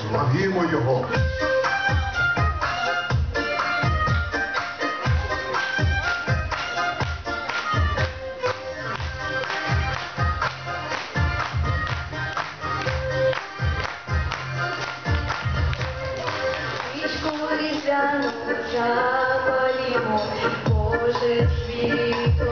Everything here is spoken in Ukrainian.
Славімо його. Вічку різдяну запалімо, Боже світ.